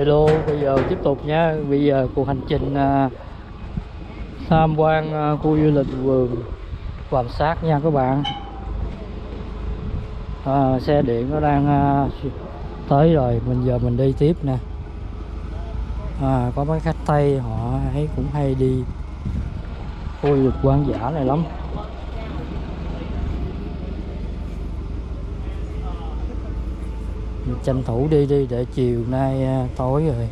Hello, bây giờ tiếp tục nha. Bây giờ cuộc hành trình à, tham quan à, khu du lịch vườn Hoàng Sát nha các bạn. À, xe điện nó đang à, tới rồi, mình giờ mình đi tiếp nè. À, có mấy khách Tây họ ấy cũng hay đi khu du lịch quan giả này lắm. Mình tranh thủ đi đi để chiều nay à, tối rồi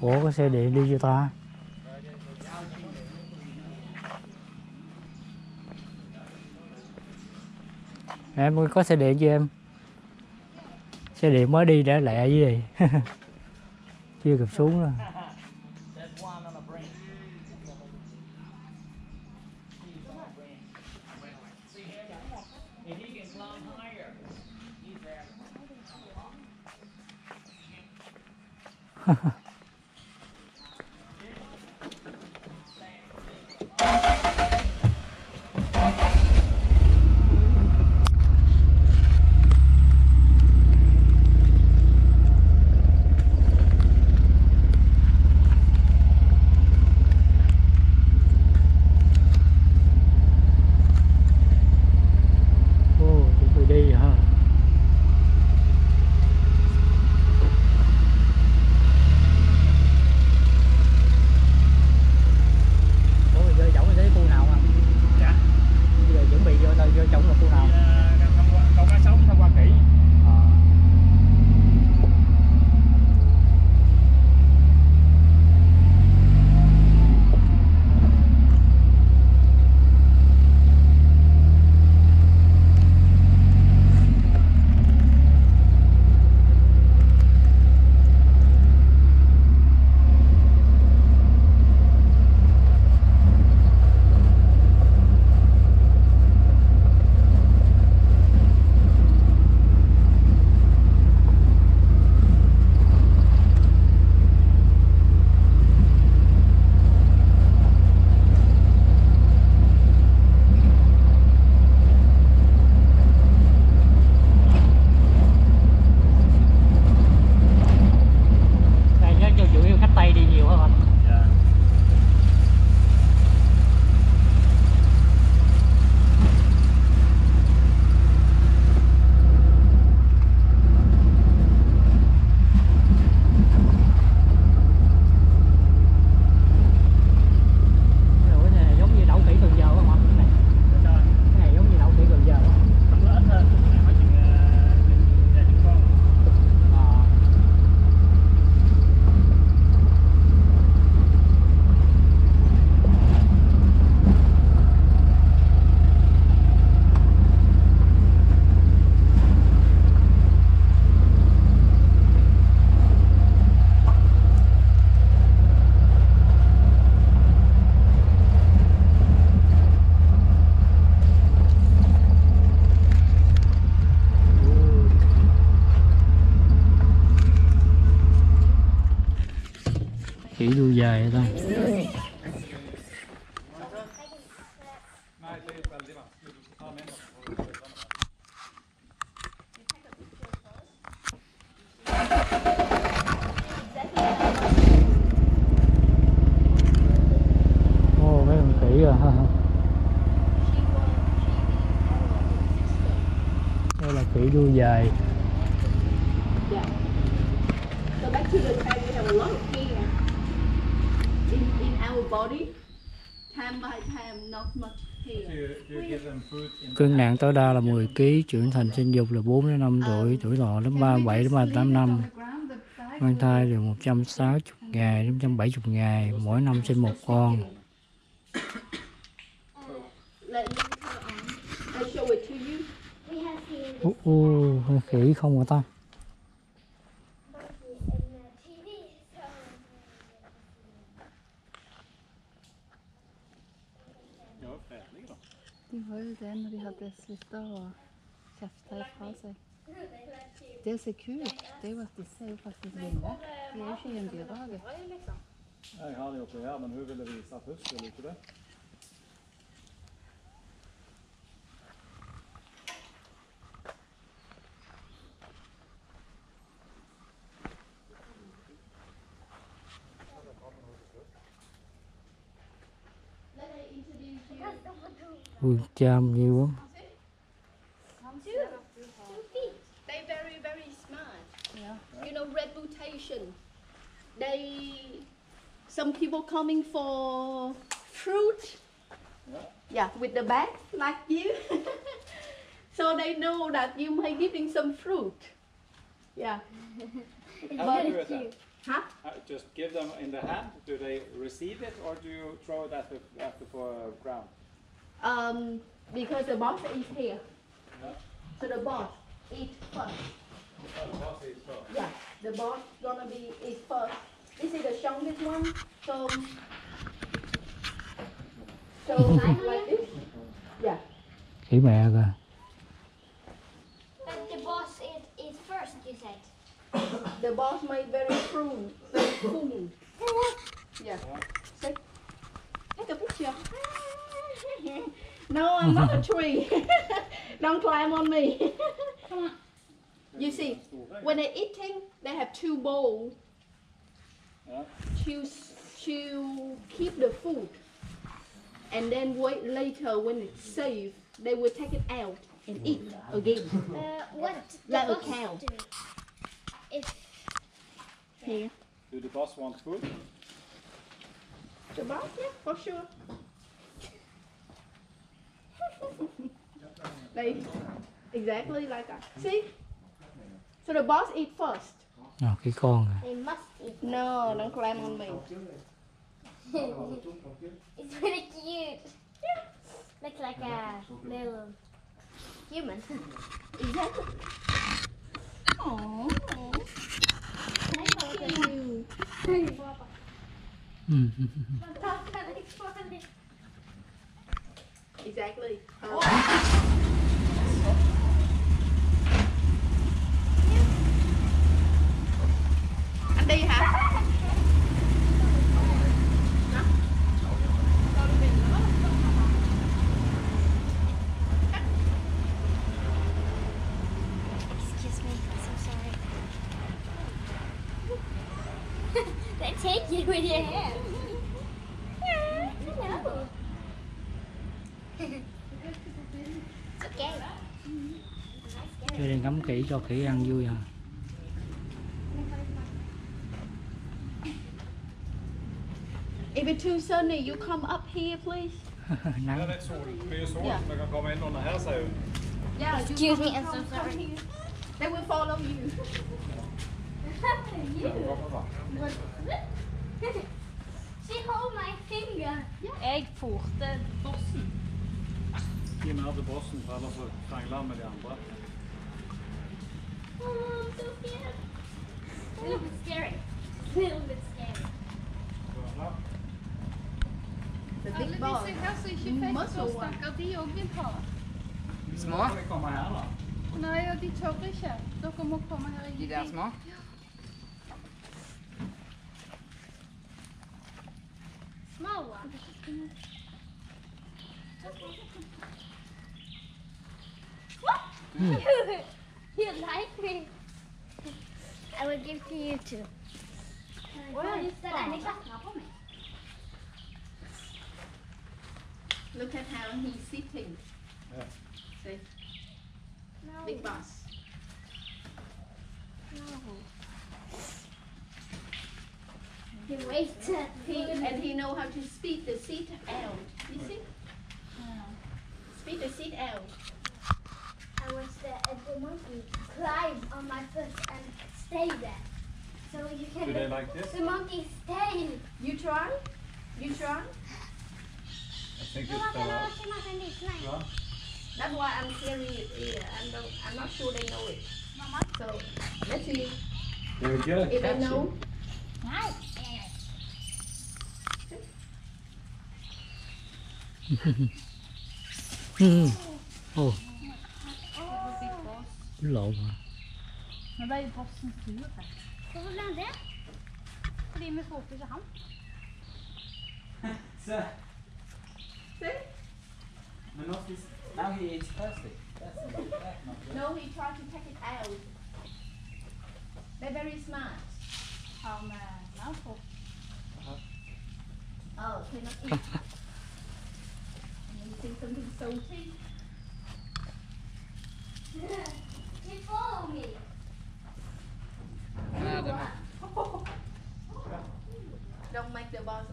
Ủa, có xe điện đi chưa ta? Em có xe điện chưa em? Xe điện mới đi đã lẹ với gì? chưa kịp xuống rồi. ha. them food in Cân nặng tối đa là 10 kg, trưởng thành sinh dục là 4 đến 5 tuổi, tuổi thọ đến 37 đến 38 năm. Mang thai được 160 ngày đến 170 ngày, mỗi năm sinh một con. Ú, ú, con khỉ không hả ta? De var jo det når de hadde slutta å kjefte ifra seg. Det som er kult, det er jo at disse er jo faktisk ville. De er jo ikke i en dyrehage. Jeg har de oppi her, men hun ville vise først, ville hun ikke det? Vườn cham nhiều lắm They very very smart. You know reputation. They some people coming for fruit. Yeah, with the bag like you. so they know that you may giving some fruit. Yeah. How do you do it? Huh? Uh, Just give them in the hand, do they receive it or do you throw it at the, at the ground? Um, because the boss is here. Yeah. So the boss eat first. Yeah, the boss gonna be eat first. This is the strongest one. So, so like this. Yeah. khỉ mẹ kìa But the boss is, is first, you said. The boss made very prune, very cool. Yeah. See? Take a picture. no, I'm not a tree. Don't climb on me. You see, when they're eating, they have two bowls Yeah. to s- to keep the food, and then wait later when it's safe, they will take it out and eat again. Uh, what the Like a cow. do? If Here. Do the boss want food? The boss, yeah, for sure. like exactly like that. See? So the boss eat first. Nào, cái con à. they must eat. No, don't climb on me. It's really cute. Looks like a little human. Exactly. Aww. Can I follow the Ừ. Exactly. Uh, anh đi hả? Excuse me, I'm so sorry. they take you with your hand. Yeah, I know. Cho nên ngắm kỹ cho khỉ ăn vui à If it's too sunny, you come up here, please. Nắng det är sol. Det är. Ja. Man kan komma in under här säger. Yeah, you Excuse me, I'm so sorry. here. They will follow you. she hold my finger. Jeg fôrte bossen. Gi mer til bossen, for ellers å krangler han med de andre. Oh, I'm so scared. A little bit scary. A little bit scary. The Alle disse her som ikke fikk så stakkar, de òg vil ha. Små? Nei, og de tør ikke. Dere må komme her i De der små? What? you like me? I will give to you too. What is? Look at how he's sitting. Yeah. See, No. big boss. He waits He, and he know how to speed the seat out. You see? Oh. Speed the seat out. I the, uh, monkey climb on my foot and stay there. So you can. Do they like this? The monkey stay. You try? You try? I think No, it's no, no, she mustn't eat That's why I'm carrying it here. I'm, not, I'm not sure they know it. So let's see There Very good. if they know. ừ. ồ lộn hả Men det er är ju bossens tur här. Hvorfor ble han det? Fordi vi får ikke ham. So, but not this, now he eats plastic. That's that, not good. No, he tried to take it out. They're very smart. Har med mouthful. Oh, cannot eat. and you see something salty? You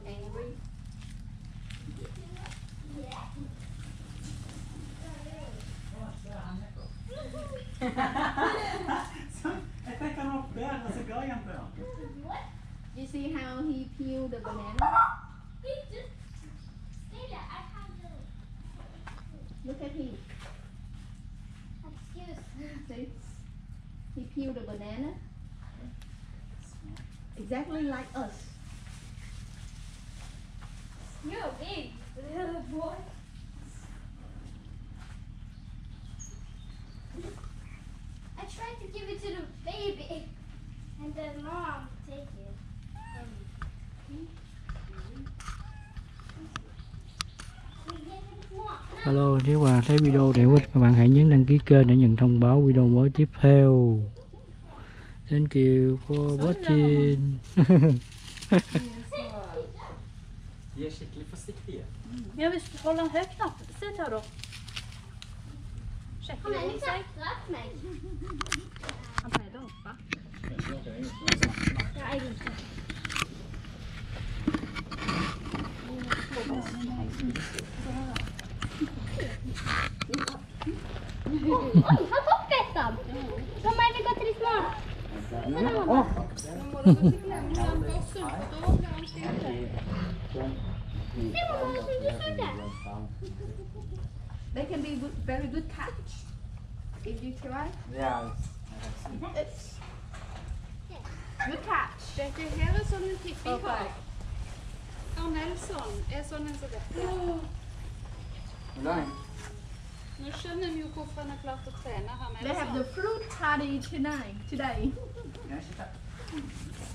angry? I think I'm not bad. That's a guy I'm. What? You see how he peeled the banana? He just did it. I can't do it. Look at him. Excuse. me, See? He peeled the banana. Exactly like us. You're big, little boy. I tried to give it to the baby, and then mom take it. Alo, nếu mà thấy video hữu ích các bạn hãy nhấn đăng ký kênh để nhận thông báo video mới tiếp theo. Thank you for watching. De er skikkelig forsiktige. Mm. Ja, hvis du holder den høyt, da. Se til henne. Sjekker du om seg? Han pleide å hoppe. Ja, jeg liker det. Oi, han hoppet sånn! Nå må jeg gå til de små. Nå må du ikke glemme den først, så da blir han stille. They can be good, very good catch if you try. Yeah. It's good catch. Det här är sån en tipp vi har. Nelson är sån en som detta. Nej. Nu känner vi ju varför han har klart att träna här med. They have the fruit party tonight, today.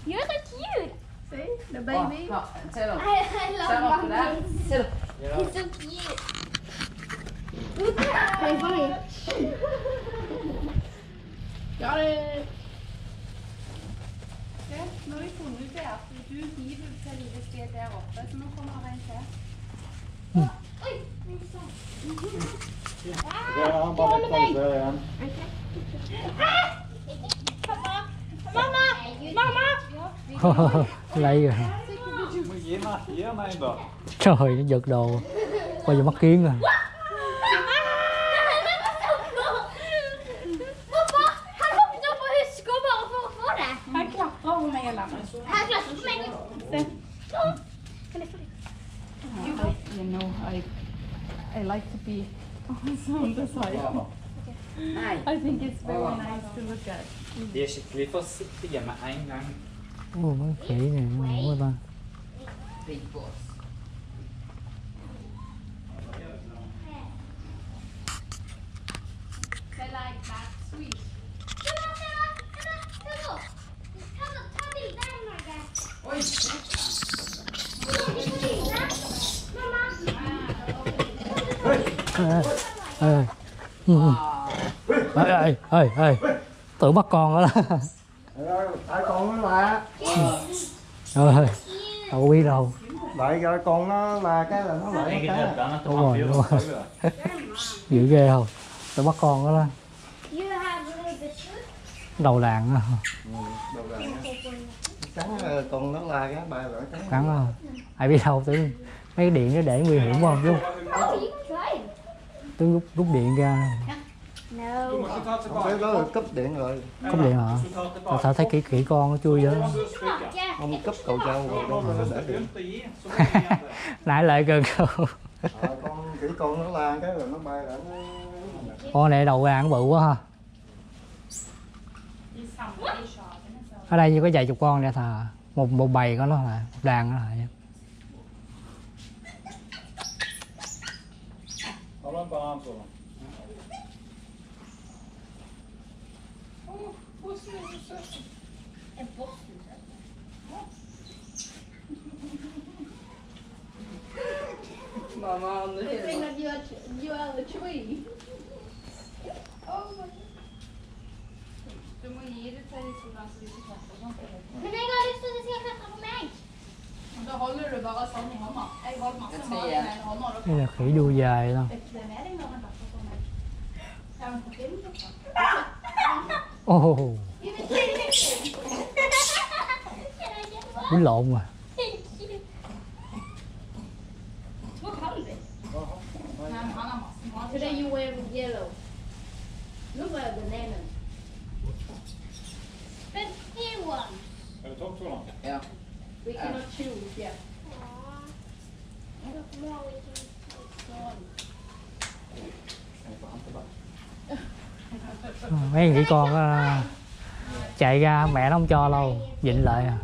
You're so cute. See, the baby. I, I love monkey. He's so cute. Look at Hey, honey. Got it. Se, nå har vi funnet ut det at du hiver lille sted der oppe, så nå kommer det en til. Oi, men sånn. Ja, bare tar det igjen. Mamma. Mamma. Lấy rồi. Trời, nó giật đồ. Coi vô mắt kiến rồi. I like to be on the side. I think it's very nice to look at. De er skikkelig forsiktige med en gang. Ồ, mấy khỉ này nó quá ta. They like that sweet. Se da, ê, ê, ê. Tự bắt con đó đó. tại con nó là Ơi, đâu biết đâu. lại rồi con nó là cái là nó lại cái Đúng rồi, đúng rồi. Dữ ghê không? Tự bắt con đó food? Đầu đàn đó. là cắn là con nó là cái bài lại cắn Cắn không? Ai biết đâu, tưởng mấy cái điện nó để nguy hiểm quá không? Chứ tôi rút, rút điện ra. No. Không cái đó là cúp điện rồi Cúp điện hả? Tilbake. tao thấy kỹ kỹ con nó chui stykker. Yeah. không cúp cầu treo rồi đó mà nó để điện. Nãy lại gần câu. à, con kỹ con nó la cái rồi nó bay lại nó Con này đầu ra nó bự quá ha. Ở đây như có vài chục con nè thà. Một một bầy có nó là một đàn nó là. Hold on, banan så. En bossen. Mamma, The thing that you are, you are the tree. Du må gi det til de som danser ute i kjeften. sånn for det. Men jeg har lyst til at det skal klatre på meg. Da holder du bare sånn i hånda. Jeg holder masse Jeg mat sier- med da đây là khỉ đuôi dài đó fikk det med deg når han klapper på meg. Ja, men på film, så. ô Can I get one? quýnh lộn mà Thank you. Så kan vi. Men han har masse mat. Today you wear yellow. Look at the banana. But here one. Är det topptonen? Ja. We cannot choose. Yeah. Aww. Look more we can mấy khỉ con à, chạy ra mẹ nó không cho đâu dịnh lại à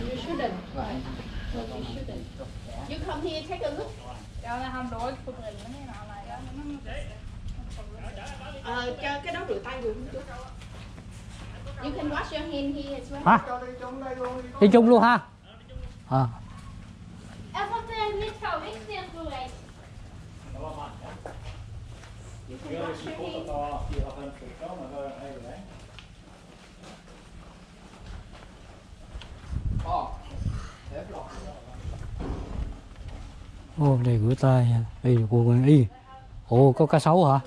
You shouldn't. You come here, take a look. Ja, men han lå på brillorna i den här. Ja, men Ờ, cho cái đó rửa tay được không chú? You can wash your hand here as well. hả đi chung luôn ha. You can wash your hand. bra. ô đây rửa tay đây là cô con y ồ có cá sấu hả